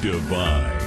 Divine.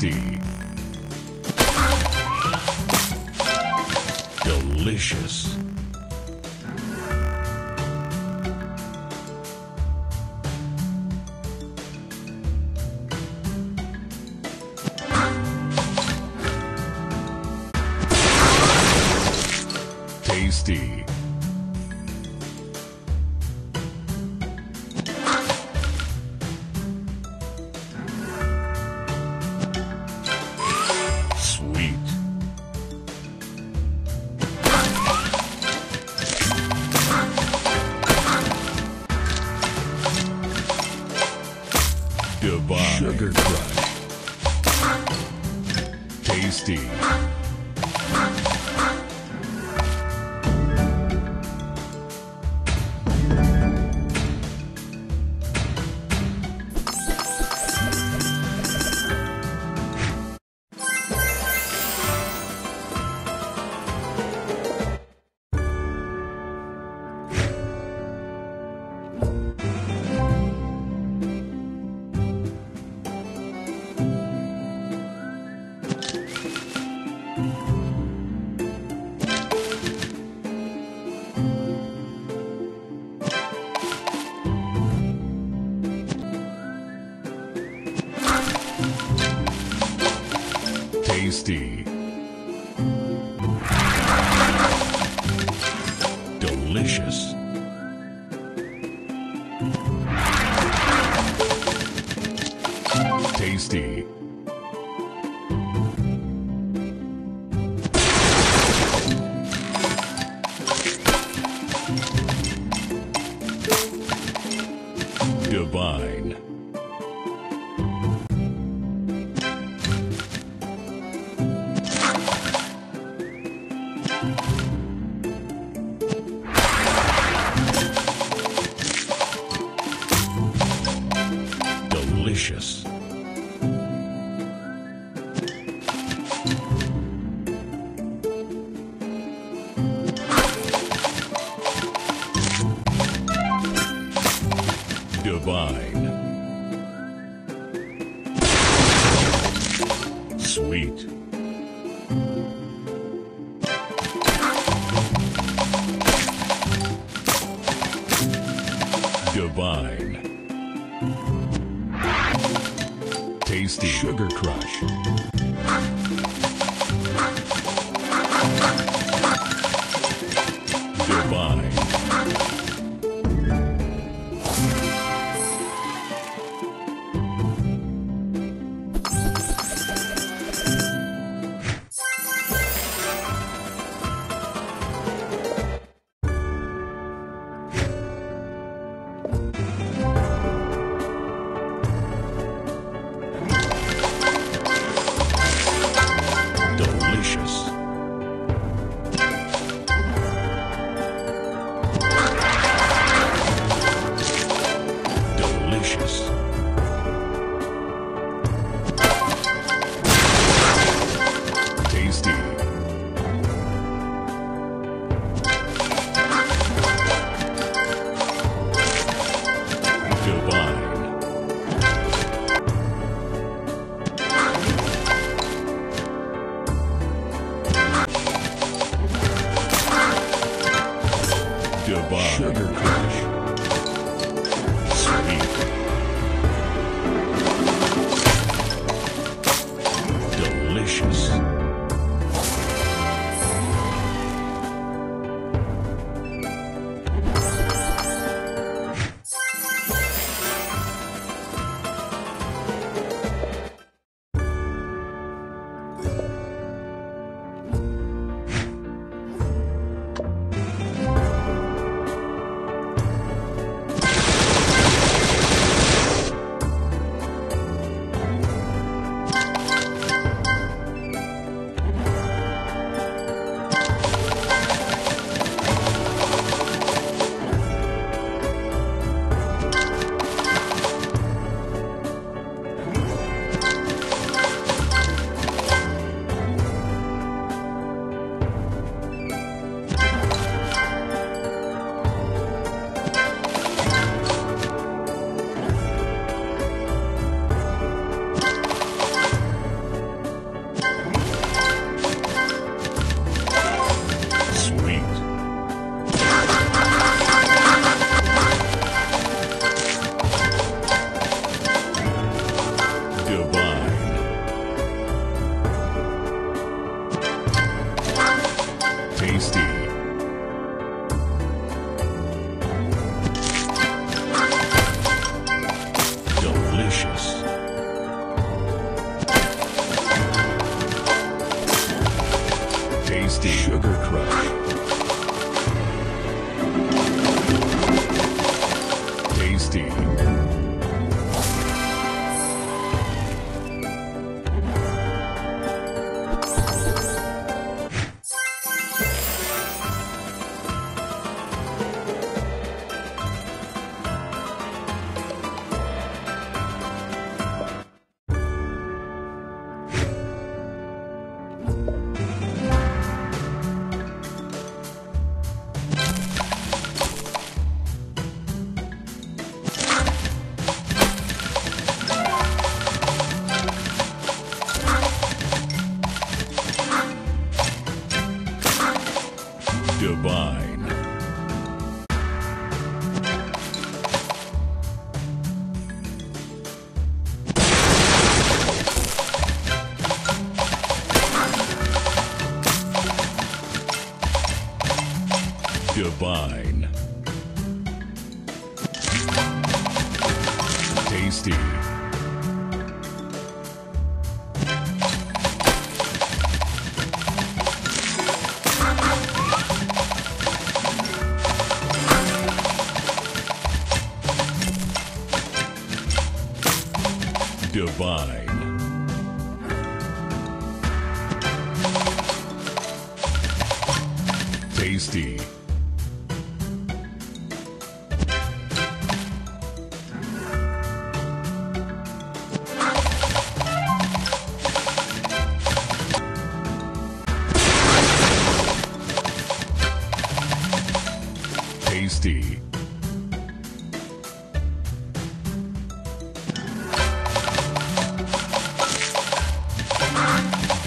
Tasty. Delicious. Tasty. Sugar Crush. Tasty. Tasty. Delicious. Divine. Sweet. Divine. Tasty Sugar Crush. Divine. Tasty. Divine. Tasty.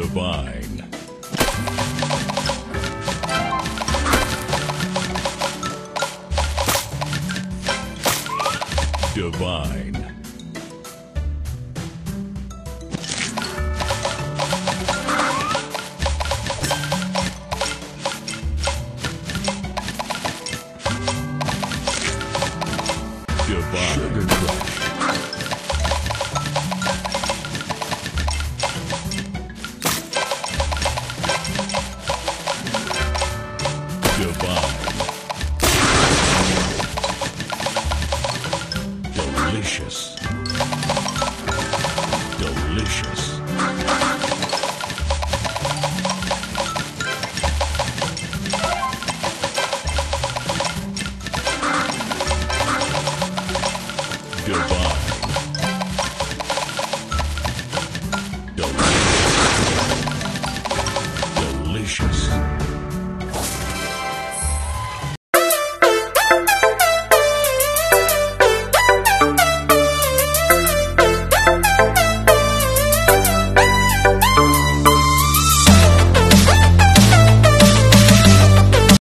Divine. Divine. Goodbye.